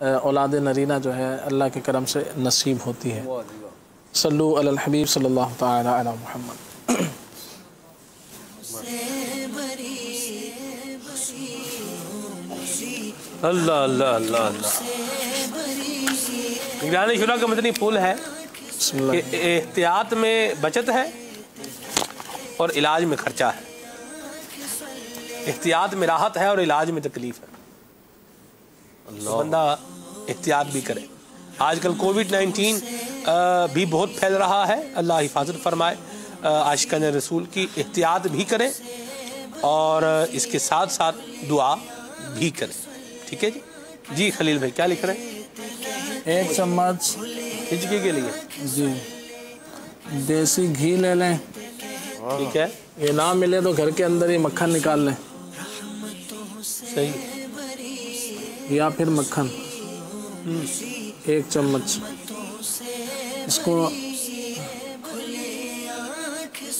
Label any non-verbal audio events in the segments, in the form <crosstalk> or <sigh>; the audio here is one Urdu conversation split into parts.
اولاد نرینہ جو ہے اللہ کے کرم سے نصیب ہوتی ہے۔ صلو علی الحبیب صلی اللہ تعالی علی محمد۔ اللہ اللہ اللہ اللہ۔ شورا کا مدنی پھول ہے کہ احتیاط میں بچت ہے اور علاج میں خرچہ ہے۔ احتیاط میں راحت ہے اور علاج میں تکلیف ہے۔ تو بندہ احتیاط بھی کرے۔ آج کل کووڈ نائنٹین بھی بہت پھیل رہا ہے۔ اللہ حفاظت فرمائے۔ عاشقان رسول کی احتیاط بھی کرے اور اس کے ساتھ ساتھ دعا بھی کرے۔ ٹھیک ہے جی؟ جی خلیل بھائی کیا لکھ رہے ہیں؟ ایک چمچ۔ ہچکی کے لیے؟ جی۔ دیسی گھی لے لیں۔ ٹھیک ہے۔ یہ نہ ملے تو گھر کے اندر ہی مکھن نکال لیں۔ صحیح۔ یا پھر مکھن۔ ایک چمچ۔ اس کو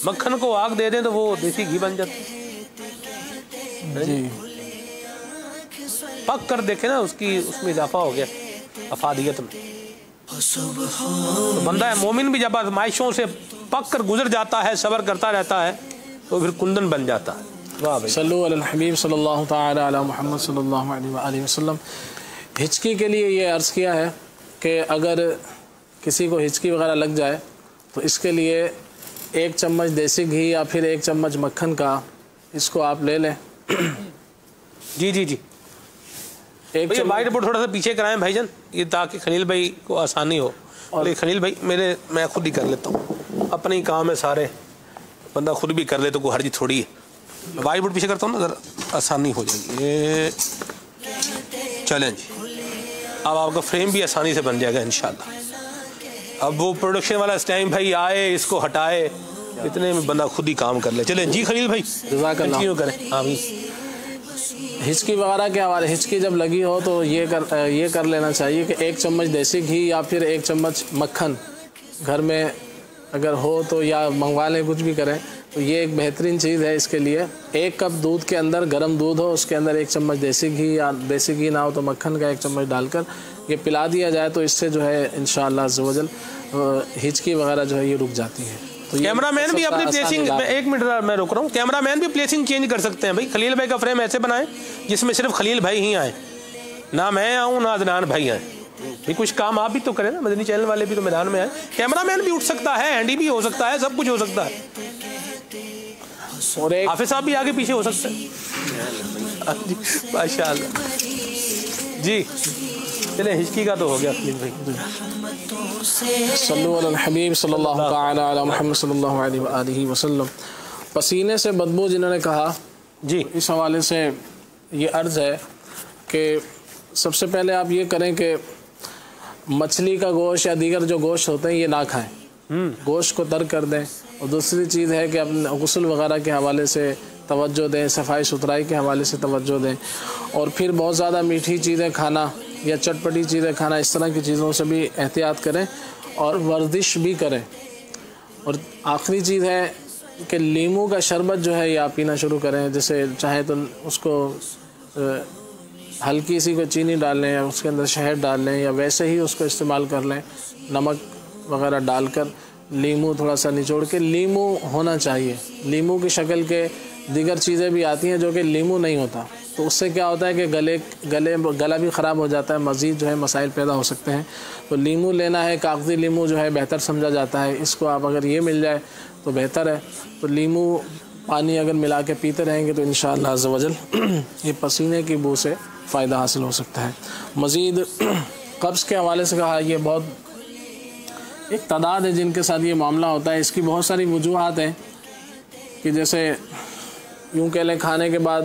مکھن کو آگ دے دیں تو وہ دیسی گھی بن جاتا۔ ہے جی۔ پک کر دیکھیں نا اس کی اس میں اضافہ ہو گیا۔ افادیت میں۔ تو بندہ ہے مومن بھی جب آزمائشوں سے پک کر گزر جاتا ہے صبر کرتا رہتا ہے تو پھر کندن بن جاتا۔ ہے صلو علی الحبیب صلی اللہ تعالی علی محمد صلی اللہ علیہ وآلہ وسلم۔ ہچکی کے لیے یہ عرض کیا ہے کہ اگر کسی کو ہچکی وغیرہ لگ جائے تو اس کے لیے ایک چمچ دیسی گھی یا پھر ایک چمچ مکھن کا اس کو آپ لے لیں۔ <clears throat> جی جی جی۔ ایک بھئی وائٹ بورڈ تھوڑا سا پیچھے کرائیں بھائی جان یہ تاکہ خلیل بھائی کو آسانی ہو۔ اور خلیل بھائی میرے میں خود ہی کر لیتا ہوں۔ اپنے ہی کام ہے سارے۔ بندہ خود بھی کر لے تو کوئی حرجی تھوڑی ہے۔ وائٹ بورڈ پیچھے کرتا ہوں نا ذرا آسانی ہو جائے گی۔ یہ چلیں جی اب آپ کا فریم بھی آسانی سے بن جائے گا انشاءاللہ۔ اب وہ پروڈکشن والا اس ٹائم بھائی آئے اس کو ہٹائے اتنے میں بندہ خود ہی کام کر لے۔ چلیں جی خلیل بھائی جزاک اللہ کریں۔ آمین۔ ہچکی وغیرہ کے حوالے ہچکی جب لگی ہو تو یہ کر یہ کر لینا چاہیے کہ ایک چمچ دیسی گھی یا پھر ایک چمچ مکھن۔ گھر میں اگر ہو تو یا منگوا لیں کچھ بھی کریں۔ تو یہ ایک بہترین چیز ہے اس کے لیے۔ ایک کپ دودھ کے اندر گرم دودھ ہو اس کے اندر ایک چمچ دیسی گھی یا دیسی گھی نہ ہو تو مکھن کا ایک چمچ ڈال کر یہ پلا دیا جائے تو اس سے جو ہے انشاءاللہ و جل ہچکی وغیرہ جو ہے یہ رک جاتی ہے۔ تو کیمرہ مین بھی اپنی پلیسنگ ایک منٹ میں رک رہا ہوں۔ کیمرہ مین بھی پلیسنگ چینج کر سکتے ہیں بھائی۔ خلیل بھائی کا فریم ایسے بنائیں جس میں صرف خلیل بھائی ہی آئیں۔ نہ میں آؤں نہ عدنان بھائی آئیں۔ یہ کچھ کام آپ بھی تو کریں نا مدنی چینل والے بھی تو میدان میں آئیں۔ کیمرہ مین بھی اٹھ سکتا ہے ہینڈی بھی ہو سکتا ہے سب کچھ ہو سکتا ہے۔ اور ایک حافظ صاحب بھی آگے پیچھے ہو سکتے ہیں۔ جی ماشاء اللہ۔ جی۔ چلے ہچکی کا تو ہو گیا صلو علی الحبیب صلی اللہ تعالی علی محمد صلی اللہ علیہ وآلہ وسلم۔ پسینے سے بدبو جنہوں نے کہا جی۔ اس حوالے سے یہ عرض ہے کہ سب سے پہلے آپ یہ کریں کہ مچھلی کا گوشت یا دیگر جو گوشت ہوتے ہیں یہ نہ کھائیں۔ گوشت کو ترک کر دیں۔ اور دوسری چیز ہے کہ اپنے غسل وغیرہ کے حوالے سے توجہ دیں، صفائی ستھرائی کے حوالے سے توجہ دیں۔ اور پھر بہت زیادہ میٹھی چیزیں کھانا یا چٹپٹی چیزیں کھانا، اس طرح کی چیزوں سے بھی احتیاط کریں اور ورزش بھی کریں۔ اور آخری چیز ہے کہ لیمو کا شربت جو ہے یہ آپ پینا شروع کریں۔ جیسے چاہے تو اس کو ہلکی سی کو چینی ڈال لیں یا اس کے اندر شہد ڈال لیں یا ویسے ہی اس کو استعمال کر لیں۔ نمک وغیرہ ڈال کر لیمو تھوڑا سا نچوڑ کے لیمو ہونا چاہیے۔ لیمو کی شکل کے دیگر چیزیں بھی آتی ہیں جو کہ لیمو نہیں ہوتا۔ تو اس سے کیا ہوتا ہے کہ گلے گلے، گلا بھی خراب ہو جاتا ہے، مزید جو ہے مسائل پیدا ہو سکتے ہیں۔ تو لیمو لینا ہے، کاغذی لیمو جو ہے بہتر سمجھا جاتا ہے۔ اس کو آپ اگر یہ مل جائے تو بہتر ہے۔ تو لیمو پانی اگر ملا کے پیتے رہیں گے تو انشاءاللہ عز و جل یہ پسینے کی بو سے فائدہ حاصل ہو سکتا ہے۔ مزید قبض کے حوالے سے کہا، یہ بہت ایک تعداد ہے جن کے ساتھ یہ معاملہ ہوتا ہے۔ اس کی بہت ساری وجوہات ہیں کہ جیسے یوں کہہ لیں کھانے کے بعد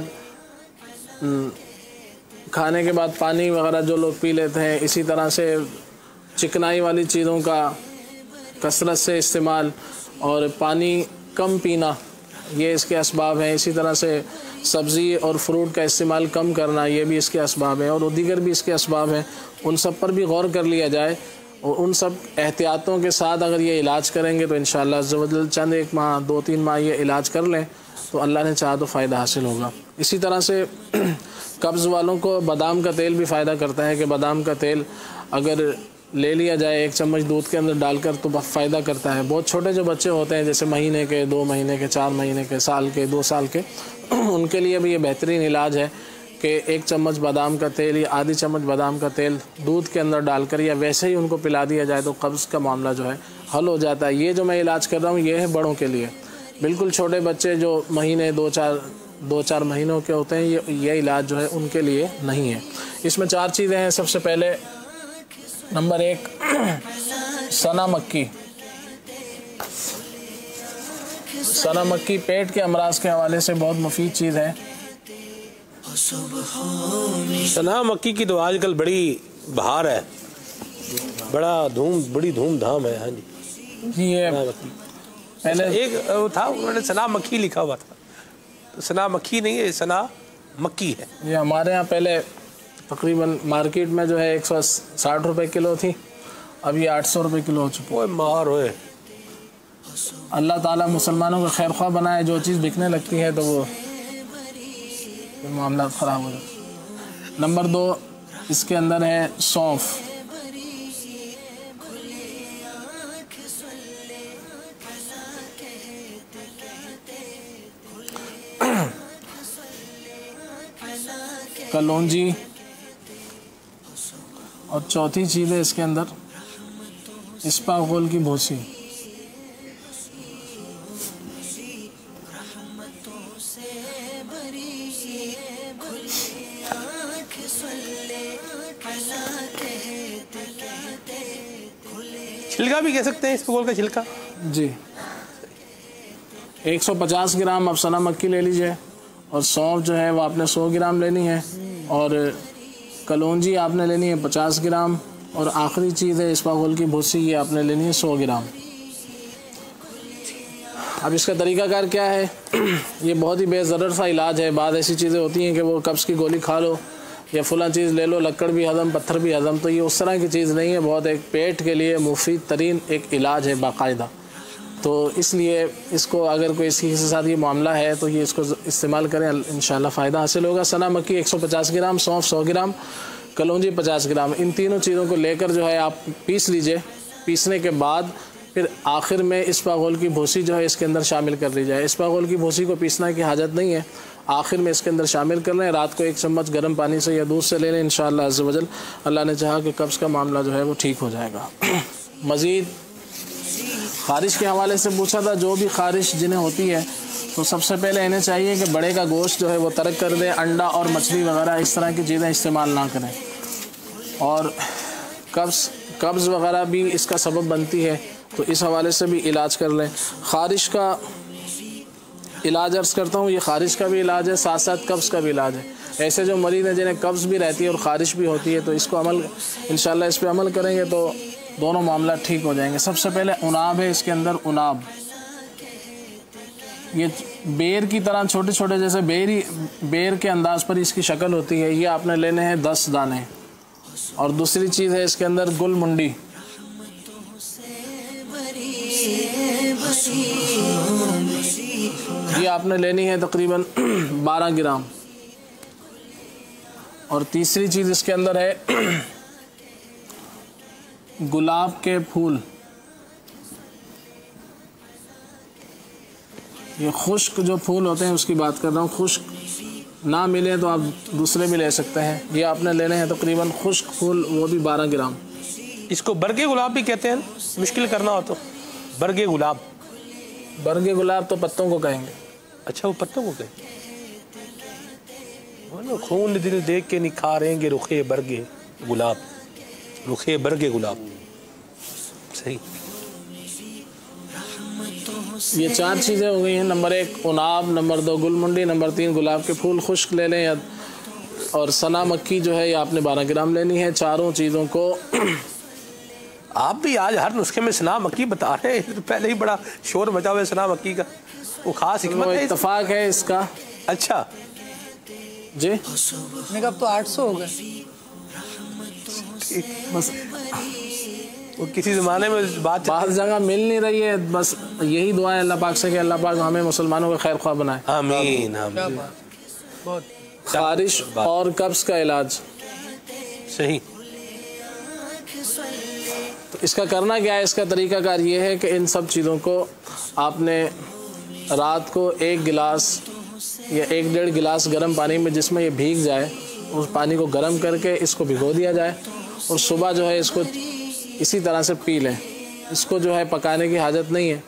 کھانے کے بعد پانی وغیرہ جو لوگ پی لیتے ہیں، اسی طرح سے چکنائی والی چیزوں کا کثرت سے استعمال اور پانی کم پینا، یہ اس کے اسباب ہیں۔ اسی طرح سے سبزی اور فروٹ کا استعمال کم کرنا، یہ بھی اس کے اسباب ہیں اور دیگر بھی اس کے اسباب ہیں۔ ان سب پر بھی غور کر لیا جائے۔ اور ان سب احتیاطوں کے ساتھ اگر یہ علاج کریں گے تو انشاءاللہ عز و جل چند ایک ماہ، دو تین ماہ یہ علاج کر لیں تو اللہ نے چاہا تو فائدہ حاصل ہوگا۔ اسی طرح سے <clears throat> قبض والوں کو بادام کا تیل بھی فائدہ کرتا ہے کہ بادام کا تیل اگر لے لیا جائے ایک چمچ دودھ کے اندر ڈال کر تو فائدہ کرتا ہے۔ بہت چھوٹے جو بچے ہوتے ہیں جیسے مہینے کے، دو مہینے کے، چار مہینے کے، سال کے، دو سال کے <clears throat> ان کے لیے بھی یہ بہترین علاج ہے۔ کہ ایک چمچ بادام کا تیل یا آدھی چمچ بادام کا تیل دودھ کے اندر ڈال کر یا ویسے ہی ان کو پلا دیا جائے تو قبض کا معاملہ جو ہے حل ہو جاتا ہے۔ یہ جو میں علاج کر رہا ہوں یہ ہے بڑوں کے لیے۔ بالکل چھوٹے بچے جو مہینے دو چار دو چار مہینوں کے ہوتے ہیں، یہ یہ علاج جو ہے ان کے لیے نہیں ہے۔ اس میں چار چیزیں ہیں۔ سب سے پہلے نمبر ایک، سنا مکی سنا مکی پیٹ کے امراض کے حوالے سے بہت مفید چیز ہے۔ سنا مکی کی تو آج کل بڑی بہار ہے۔ بڑا دھوم بڑی دھوم دھام ہے ہاں جی۔ جی مکی۔ ایک تھا انہوں نے سنا مکھی لکھا ہوا تھا۔ سنا مکھی نہیں ہے سنا مکی ہے۔ یہ ہمارے یہاں پہلے تقریباً مارکیٹ میں جو ہے ایک سو ساٹھ روپے کلو تھی اب یہ آٹھ سو روپے کلو ہو چکی مار ہوئے اللہ تعالیٰ مسلمانوں کو خیر خواہ بنائے جو چیز بکنے لگتی ہے تو وہ معاملات خراب ہو جاتے نمبر دو، اس کے اندر ہے سونف۔ کلونجی۔ اور چوتھی چیز ہے اس کے اندر، اسپاغول کی بھوسی۔ چھلکا بھی کہہ سکتے ہیں اس پگول کا چھلکا؟ جی۔ ایک سو پچاس گرام اب سنا مکی لے لیجیے اور سونف جو ہے وہ آپ نے سو گرام لینی ہے اور کلونجی آپ نے لینی ہے پچاس گرام اور آخری چیز ہے اسپاغول کی بھوسی یہ آپ نے لینی ہے سو گرام۔ اب اس کا طریقہ کار کیا ہے؟ یہ بہت ہی بے ضرر سا علاج ہے۔ بعض ایسی چیزیں ہوتی ہیں کہ وہ قبض کی گولی کھا لو یا فلاں چیز لے لو، لکڑ بھی ہضم پتھر بھی ہضم تو یہ اس طرح کی چیز نہیں ہے، بہت ایک پیٹ کے لیے مفید ترین ایک علاج ہے باقاعدہ۔ تو اس لیے اس کو اگر کوئی اس کے ساتھ یہ معاملہ ہے تو یہ اس کو استعمال کریں، انشاءاللہ فائدہ حاصل ہوگا۔ سنا مکی ایک سو پچاس گرام، سونف سو گرام، کلونجی پچاس گرام۔ ان تینوں چیزوں کو لے کر جو ہے آپ پیس لیجیے۔ پیسنے کے بعد پھر آخر میں اسپاغول کی بھوسی جو ہے اس کے اندر شامل کر لی جائے۔ اسپاغول کی بھوسی کو پیسنا کی حاجت نہیں ہے۔ آخر میں اس کے اندر شامل کر لیں۔ رات کو ایک چمچ گرم پانی سے یا دودھ سے لے لیں، انشاءاللہ عز و جل۔ اللہ نے چاہا کہ قبض کا معاملہ جو ہے وہ ٹھیک ہو جائے گا۔ <clears throat> مزید خارش کے حوالے سے پوچھا تھا، جو بھی خارش جنہیں ہوتی ہے، تو سب سے پہلے انہیں چاہیے کہ بڑے کا گوشت جو ہے وہ ترک کر دیں، انڈا اور مچھلی وغیرہ، اس طرح کی چیزیں استعمال نہ کریں۔ اور قبض قبض وغیرہ بھی اس کا سبب بنتی ہے، تو اس حوالے سے بھی علاج کر لیں۔ خارش کا علاج عرض کرتا ہوں، یہ خارش کا بھی علاج ہے، ساتھ ساتھ قبض کا بھی علاج ہے۔ ایسے جو مریض ہیں جنہیں قبض بھی رہتی ہے اور خارش بھی ہوتی ہے، تو اس کو عمل، انشاءاللہ اس پہ عمل کریں گے تو دونوں معاملات ٹھیک ہو جائیں گے۔ سب سے پہلے اناب ہے، اس کے اندر اناب یہ بیر کی طرح چھوٹے چھوٹے، جیسے بیر ہی، بیر کے انداز پر اس کی شکل ہوتی ہے۔ یہ آپ نے لینے ہیں دس دانے۔ اور دوسری چیز ہے، اس کے اندر گل منڈی۔ یہ آپ نے لینی ہے تقریباً بارہ گرام۔ اور تیسری چیز اس کے اندر ہے گلاب کے پھول۔ یہ خشک جو پھول ہوتے ہیں، اس کی بات کر رہا ہوں۔ خشک نہ ملے تو آپ دوسرے بھی لے سکتے ہیں۔ یہ آپ نے لینے ہیں تقریباً خشک پھول، وہ بھی بارہ گرام۔ اس کو برگے گلاب بھی کہتے ہیں۔ مشکل کرنا ہو تو۔ برگے گلاب۔ برگے گلاب تو پتوں کو کہیں گے۔ اچھا وہ پتوں کو کہیں۔ خون دل دیکھ کے نکھاریں گے رخے برگے گلاب۔ رخے برگے گلاب۔ صحیح۔ یہ چار چیزیں ہو گئی ہیں۔ نمبر ایک اناب۔ نمبر دو گل منڈی نمبر تین گلاب کے پھول خشک لے لیں۔ یا اور سنا مکی جو ہے یہ آپ نے بارہ گرام لینی ہے۔ چاروں چیزوں کو آپ بھی آج ہر نسخے میں سنا مکی بتا رہے ہیں۔ <laughs> پہلے ہی بڑا شور مچا ہوا ہے سنا مکی کا۔ وہ خاص حکمت ہے اتفاق ہے اس کا۔ اچھا۔ جی۔ میں کہا اب تو آٹھ سو ہو گئے۔ بس۔ وہ کسی زمانے میں بات بعض جگہ مل نہیں رہی ہے۔ بس یہی دعا ہے اللہ پاک سے کہ اللہ پاک ہمیں مسلمانوں کا خیر خواہ بنائے۔ آمین آمین۔ کیا بات۔ بہت۔ خارش اور قبض کا علاج۔ صحیح۔ اس کا کرنا کیا ہے؟ اس کا طریقہ کار یہ ہے کہ ان سب چیزوں کو آپ نے رات کو ایک گلاس یا ایک ڈیڑھ گلاس گرم پانی میں جس میں یہ بھیگ جائے، اس پانی کو گرم کر کے اس کو بھگو دیا جائے اور صبح جو ہے اس کو اسی طرح سے پی لیں۔ اس کو جو ہے پکانے کی حاجت نہیں ہے۔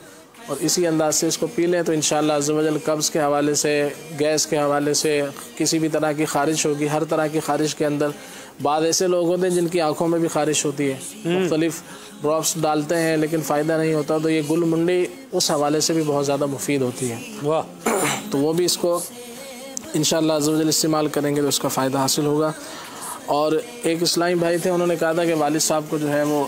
اور اسی انداز سے اس کو پی لیں تو انشاءاللہ عز و جل قبض کے حوالے سے گیس کے حوالے سے کسی بھی طرح کی خارش ہوگی ہر طرح کی خارش کے اندر بعض ایسے لوگ ہوتے ہیں جن کی آنکھوں میں بھی خارش ہوتی ہے۔ مختلف ڈراپس ڈالتے ہیں لیکن فائدہ نہیں ہوتا تو یہ گل منڈی اس حوالے سے بھی بہت زیادہ مفید ہوتی ہے۔ واہ۔ تو وہ بھی اس کو انشاءاللہ عز و جل استعمال کریں گے تو اس کا فائدہ حاصل ہوگا۔ اور ایک اسلامی بھائی تھے انہوں نے کہا تھا کہ والد صاحب کو جو ہے وہ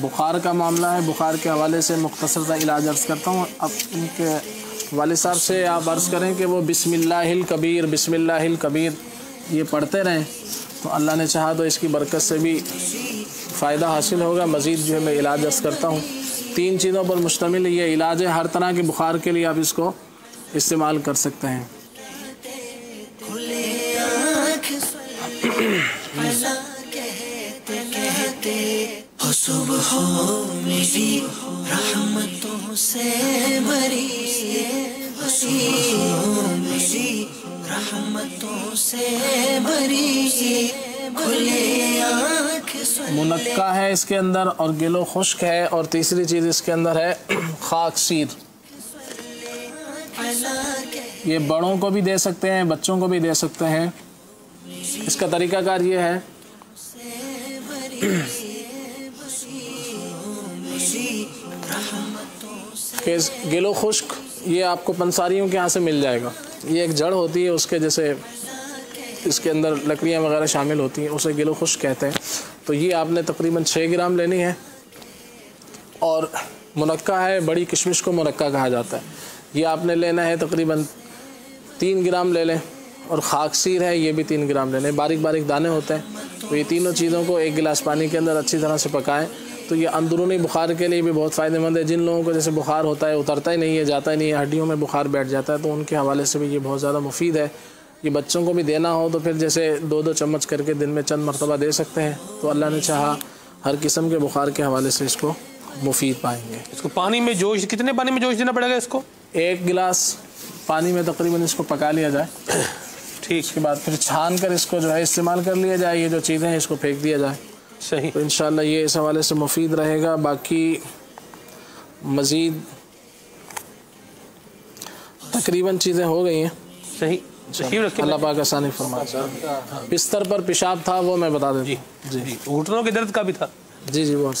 بخار کا معاملہ ہے۔ بخار کے حوالے سے مختصر سا علاج عرض کرتا ہوں۔ اب ان کے والد صاحب سے آپ عرض کریں کہ وہ بسم اللہ الکبیر، بسم اللہ الکبیر، یہ پڑھتے رہیں۔ تو اللہ نے چاہا تو اس کی برکت سے بھی فائدہ حاصل ہوگا۔ مزید جو ہے میں علاج عرض کرتا ہوں۔ تین چیزوں پر مشتمل یہ علاج ہے۔ ہر طرح کے بخار کے لیے آپ اس کو استعمال کر سکتے ہیں۔ ہو صبح ہو میری رحمتوں سے بھری رحمتوں سے بھری کھلے آنکھ منقع ہے اس کے اندر اور گلو خشک ہے اور تیسری چیز اس کے اندر ہے خاک سیر۔ یہ بڑوں کو بھی دے سکتے ہیں بچوں کو بھی دے سکتے ہیں۔ اس کا طریقہ کار یہ ہے۔ کہ گلو خشک، یہ آپ کو پنساریوں کے یہاں سے مل جائے گا۔ یہ ایک جڑ ہوتی ہے، اس کے جیسے اس کے اندر لکڑیاں وغیرہ شامل ہوتی ہیں، اسے گلو خشک کہتے ہیں۔ تو یہ آپ نے تقریباً چھ گرام لینی ہے۔ اور منقع ہے، بڑی کشمش کو منقع کہا جاتا ہے۔ یہ آپ نے لینا ہے تقریباً تین گرام لے لیں۔ اور خاک سیر ہے، یہ بھی تین گرام لے لیں۔ باریک باریک دانے ہوتے ہیں۔ تو یہ تینوں چیزوں کو ایک گلاس پانی کے اندر اچھی طرح سے پکائیں۔ تو یہ اندرونی بخار کے لیے بھی بہت فائدہ مند ہے۔ جن لوگوں کو جیسے بخار ہوتا ہے اترتا ہی نہیں ہے جاتا ہی نہیں ہے ہڈیوں میں بخار بیٹھ جاتا ہے تو ان کے حوالے سے بھی یہ بہت زیادہ مفید ہے۔ یہ بچوں کو بھی دینا ہو تو پھر جیسے دو دو چمچ کر کے دن میں چند مرتبہ دے سکتے ہیں۔ تو اللہ نے چاہا ہر قسم کے بخار کے حوالے سے اس کو مفید پائیں گے۔ اس کو پانی میں جوش کتنے پانی میں جوش دینا پڑے گا اس کو؟ ایک گلاس پانی میں تقریباً اس کو پکا لیا جائے۔ ٹھیک۔ اس کے بعد پھر چھان کر اس کو جو ہے استعمال کر لیا جائے یہ جو چیزیں ہیں اس کو پھینک دیا جائے۔ صحیح۔ تو انشاءاللہ یہ اس حوالے سے مفید رہے گا۔ باقی مزید تقریباً چیزیں ہو گئی ہیں۔ صحیح۔ اللہ پاک آسانی فرما بستر پر پیشاب تھا وہ میں بتا دیتا ہوں۔ جی۔ گھٹنوں کے درد کا بھی تھا۔ جی جی وہ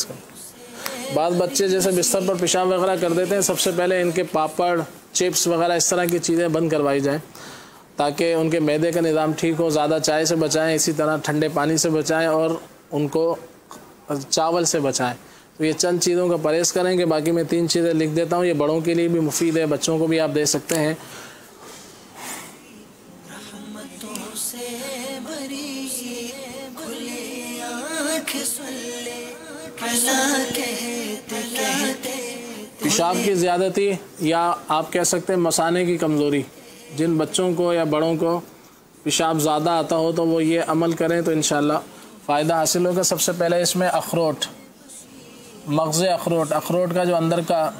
بعض بچے جیسے بستر پر پیشاب وغیرہ کر دیتے ہیں سب سے پہلے ان کے پاپڑ چپس وغیرہ اس طرح کی چیزیں بند کروائی جائیں۔ تاکہ ان کے معدے کا نظام ٹھیک ہو زیادہ چائے سے بچائیں اسی طرح ٹھنڈے پانی سے بچائیں اور ان کو چاول سے بچائیں۔ تو یہ چند چیزوں کا پرہیز کریں کہ باقی میں تین چیزیں لکھ دیتا ہوں۔ یہ بڑوں کے لیے بھی مفید ہے بچوں کو بھی آپ دے سکتے ہیں۔ پیشاب کی زیادتی یا آپ کہہ سکتے ہیں مسانے کی کمزوری۔ جن بچوں کو یا بڑوں کو پیشاب زیادہ آتا ہو تو وہ یہ عمل کریں تو انشاءاللہ فائدہ حاصل ہوگا سب سے پہلے اس میں اخروٹ، مغز اخروٹ اخروٹ کا جو اندر کا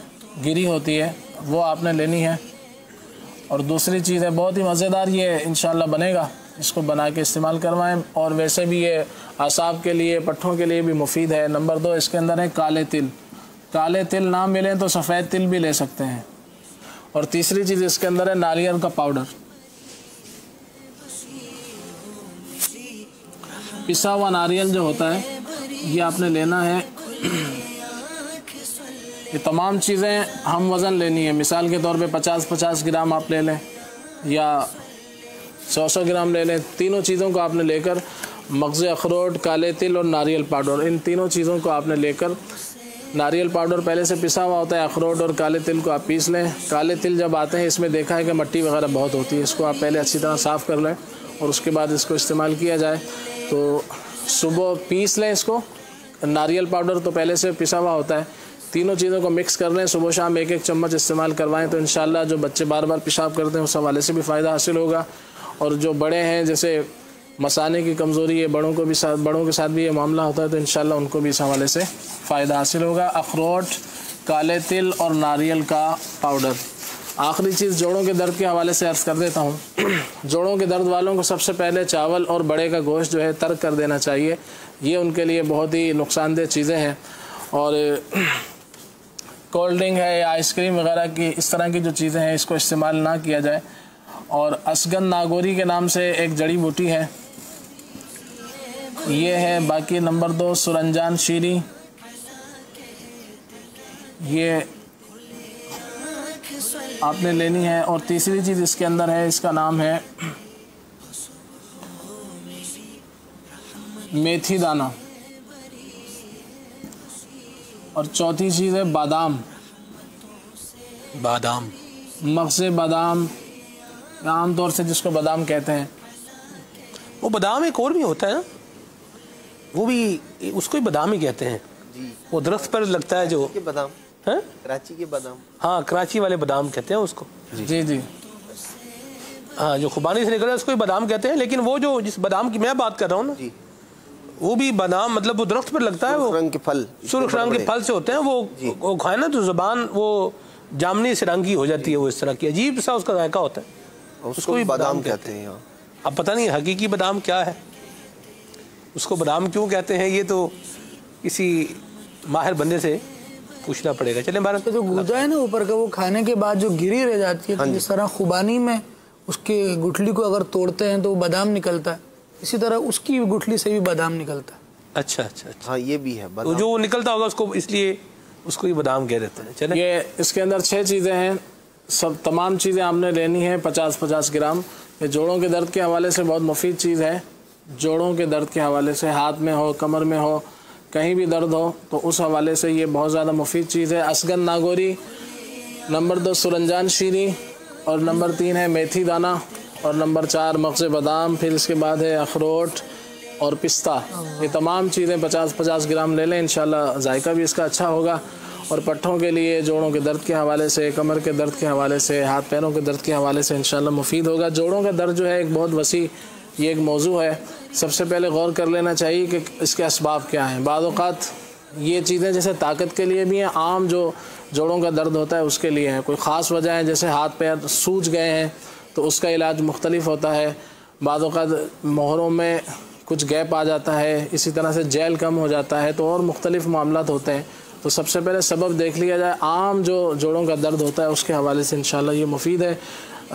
گری ہوتی ہے، وہ آپ نے لینی ہے۔ اور دوسری چیز ہے، بہت ہی مزیدار یہ انشاءاللہ بنے گا۔ اس کو بنا کے استعمال کروائیں۔ اور ویسے بھی یہ اعصاب کے لیے، پٹھوں کے لیے بھی مفید ہے۔ نمبر دو، اس کے اندر ہے کالے تل۔ کالے تل نہ ملیں تو سفید تل بھی لے سکتے ہیں۔ اور تیسری چیز، اس کے اندر ہے ناریل کا پاؤڈر۔ پسا ہوا ناریل جو ہوتا ہے، یہ آپ نے لینا ہے۔ یہ تمام چیزیں ہم وزن لینی ہے مثال کے طور پہ پچاس پچاس گرام آپ لے لیں یا سو سو گرام لے لیں۔ تینوں چیزوں کو آپ نے لے کر مغز اخروٹ، کالے، تل اور ناریل پاؤڈر، ان تینوں چیزوں کو آپ نے لے کر ناریل پاؤڈر پہلے سے پسا ہوا ہوتا ہے، اخروٹ اور کالے تل کو آپ پیس لیں۔ کالے تل جب آتے ہیں، اس میں دیکھا ہے کہ مٹی وغیرہ بہت ہوتی ہے۔ اس کو آپ پہلے اچھی طرح صاف کر لیں اور اس کے بعد اس کو استعمال کیا جائے۔ تو صبح پیس لیں اس کو۔ ناریل پاؤڈر تو پہلے سے پسا ہوا ہوتا ہے۔ تینوں چیزوں کو مکس کر لیں۔ صبح شام ایک ایک چمچ استعمال کروائیں تو انشاءاللہ جو بچے بار بار پیشاب کرتے ہیں، اس حوالے سے بھی فائدہ حاصل ہوگا۔ اور جو بڑے ہیں، جیسے مسانے کی کمزوری ہے، بڑوں کو بھی ساتھ بڑوں کے ساتھ بھی یہ معاملہ ہوتا ہے تو انشاءاللہ ان کو بھی اس حوالے سے فائدہ حاصل ہوگا۔ اخروٹ، کالے تل اور ناریل کا پاؤڈر۔ آخری چیز جوڑوں کے درد کے حوالے سے عرض کر دیتا ہوں۔ <clears throat> جوڑوں کے درد والوں کو سب سے پہلے چاول اور بڑے کا گوشت جو ہے ترک کر دینا چاہیے۔ یہ ان کے لیے بہت ہی نقصان دہ چیزیں ہیں۔ اور <clears throat> کولڈ ڈرنک ہے یا آئس کریم وغیرہ کی، اس طرح کی جو چیزیں ہیں، اس کو استعمال نہ کیا جائے۔ اور اسگن ناگوری کے نام سے ایک جڑی بوٹی ہے۔ یہ ہے باقی نمبر دو سرنجان شیری۔ یہ آپ نے لینی ہے اور تیسری چیز اس کے اندر ہے اس کا نام ہے میتھی دانہ اور چوتھی چیز ہے بادام۔ بادام۔ مغز بادام۔ عام طور سے جس کو بادام کہتے ہیں۔ وہ بادام ایک اور بھی ہوتا ہے نا۔ وہ بھی اس کو ہی بادام ہی کہتے ہیں۔ وہ درخت پر لگتا ہے جو کے بادام۔ ہاں؟ کراچی کے بادام۔ ہاں کراچی والے بادام کہتے ہیں اس کو۔ جی۔ جی ہاں جو خوبانی سے نکلا اس کو ہی بادام کہتے ہیں لیکن وہ جو جس بادام کی میں بات کر رہا ہوں نا جی۔ وہ بھی بادام مطلب وہ درخت پر لگتا ہے وہ رنگ کے پھل۔ سرخ رنگ کے پھل سے ہوتے ہیں وہ جی۔ وہ کھائے نا تو زبان وہ جامنی سے رنگ کی ہو جاتی ہے وہ اس طرح کی عجیب سا اس کا ذائقہ ہوتا ہے۔ اس کو بھی بادام کہتے ہیں۔ یہاں اب پتہ نہیں حقیقی بادام کیا ہے۔ اس کو بادام کیوں کہتے ہیں؟ یہ تو کسی ماہر بندے سے پوچھنا پڑے گا۔ چلیں بھارت جو گودا ہے نا اوپر کا وہ کھانے کے بعد جو گری رہ جاتی ہے ہاں جی۔ جس طرح خوبانی میں اس کے گٹھلی کو اگر توڑتے ہیں تو وہ بادام نکلتا ہے۔ اسی طرح اس کی گٹھلی سے بھی بادام نکلتا ہے۔ اچھا اچھا اچھا۔ ہاں یہ بھی ہے۔ تو بادام جو وہ نکلتا ہوگا اس کو اس لیے اس کو ہی بادام کہہ دیتے ہیں۔ چلیں۔ یہ اس کے اندر چھ چیزیں ہیں۔ سب تمام چیزیں آپ نے لینی ہیں پچاس پچاس گرام۔ یہ جوڑوں کے درد کے حوالے سے بہت مفید چیز ہے۔ جوڑوں کے درد کے حوالے سے، ہاتھ میں ہو، کمر میں ہو، کہیں بھی درد ہو، تو اس حوالے سے یہ بہت زیادہ مفید چیز ہے۔ اسگن ناگوری، نمبر دو سرنجان شیری اور نمبر تین ہے میتھی دانہ اور نمبر چار مغز بادام، پھر اس کے بعد ہے اخروٹ اور پستہ۔ یہ تمام چیزیں پچاس پچاس گرام لے لیں، انشاءاللہ ذائقہ بھی اس کا اچھا ہوگا۔ اور پٹھوں کے لیے جوڑوں کے درد کے حوالے سے، کمر کے درد کے حوالے سے، ہاتھ پیروں کے درد کے حوالے سے انشاءاللہ مفید ہوگا۔ جوڑوں کا درد جو ہے، ایک بہت وسیع یہ ایک موضوع ہے۔ سب سے پہلے غور کر لینا چاہیے کہ اس کے اسباب کیا ہیں۔ بعض اوقات یہ چیزیں جیسے طاقت کے لیے بھی ہیں، عام جو جوڑوں کا درد ہوتا ہے اس کے لیے ہیں۔ کوئی خاص وجہ ہے، جیسے ہاتھ پیر سوج گئے ہیں تو اس کا علاج مختلف ہوتا ہے۔ بعض اوقات مہروں میں کچھ گیپ آ جاتا ہے، اسی طرح سے جیل کم ہو جاتا ہے تو اور مختلف معاملات ہوتے ہیں۔ تو سب سے پہلے سبب دیکھ لیا جائے، عام جو جوڑوں کا درد ہوتا ہے اس کے حوالے سے انشاءاللہ یہ مفید ہے۔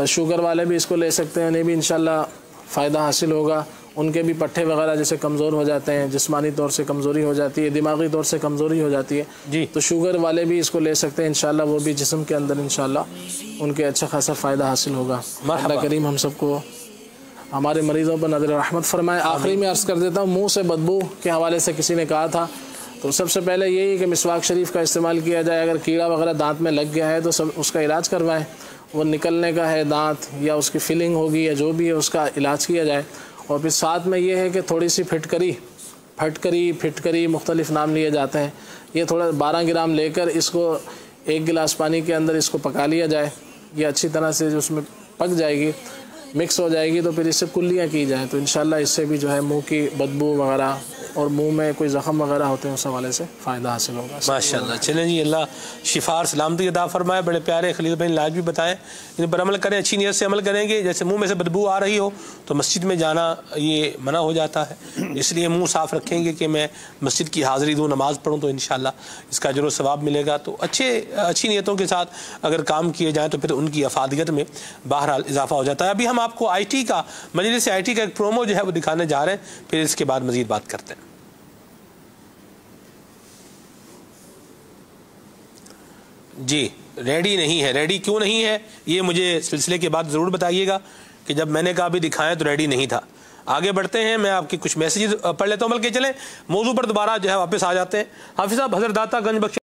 شوگر والے بھی اس کو لے سکتے ہیں، انہیں بھی انشاءاللہ فائدہ حاصل ہوگا۔ ان کے بھی پٹھے وغیرہ جیسے کمزور ہو جاتے ہیں جسمانی طور سے کمزوری ہو جاتی ہے دماغی طور سے کمزوری ہو جاتی ہے۔ جی۔ تو شوگر والے بھی اس کو لے سکتے ہیں انشاءاللہ وہ بھی جسم کے اندر انشاءاللہ ان کے اچھا خاصا فائدہ حاصل ہوگا۔ مرحبا۔ اللہ کریم ہم سب کو ہمارے مریضوں پر نظر رحمت فرمائے۔ آخری میں عرض کر دیتا ہوں منہ سے بدبو کے حوالے سے کسی نے کہا تھا تو سب سے پہلے یہی کہ مسواک شریف کا استعمال کیا جائے۔ اگر کیڑا وغیرہ دانت میں لگ گیا ہے تو سب اس کا علاج کروائیں۔ وہ نکلنے کا ہے دانت یا اس کی فلنگ ہوگی یا جو بھی ہے اس کا علاج کیا جائے۔ اور پھر ساتھ میں یہ ہے کہ تھوڑی سی پھٹکری پھٹکری پھٹکری مختلف نام لیے جاتے ہیں۔ یہ تھوڑا بارہ گرام لے کر اس کو ایک گلاس پانی کے اندر اس کو پکا لیا جائے۔ یہ اچھی طرح سے اس میں پک جائے گی۔ مکس ہو جائے گی تو پھر اس سے کلیاں کی جائیں۔ تو انشاءاللہ اس سے بھی جو ہے منہ کی بدبو وغیرہ اور منہ میں کوئی زخم وغیرہ ہوتے ہیں اس حوالے سے فائدہ حاصل ہوگا۔ ماشاءاللہ۔ چلیں جی اللہ شفا اور سلامتی عطا فرمائے۔ بڑے پیارے خلیل بھائی علاج بھی بتائیں۔ ان پر عمل کریں، اچھی نیت سے عمل کریں گے۔ جیسے منہ میں سے بدبو آ رہی ہو تو مسجد میں جانا یہ منع ہو جاتا ہے۔ اس لیے منہ صاف رکھیں گے کہ میں مسجد کی حاضری دوں، نماز پڑھوں تو انشاءاللہ اس کا اجر و ثواب ملے گا۔ تو اچھے، اچھی نیتوں کے ساتھ اگر کام کیے جائیں تو پھر ان کی افادیت میں بہرحال اضافہ ہو جاتا ہے۔ ابھی ہم آپ کو آئی ٹی کا، مجلس آئی ٹی کا ایک پرومو جو ہے وہ دکھانے جا رہے ہیں، پھر اس کے بعد مزید بات کرتے ہیں۔ جی ریڈی نہیں ہے۔ ریڈی کیوں نہیں ہے؟ یہ مجھے سلسلے کے بعد ضرور بتائیے گا کہ جب میں نے کہا بھی دکھائیں تو ریڈی نہیں تھا۔ آگے بڑھتے ہیں، میں آپ کی کچھ میسیجز پڑھ لیتا ہوں، بلکہ چلیں، موضوع پر دوبارہ جو ہے واپس آ جاتے ہیں۔ حافظ صاحب، حضرت داتا گنج بخش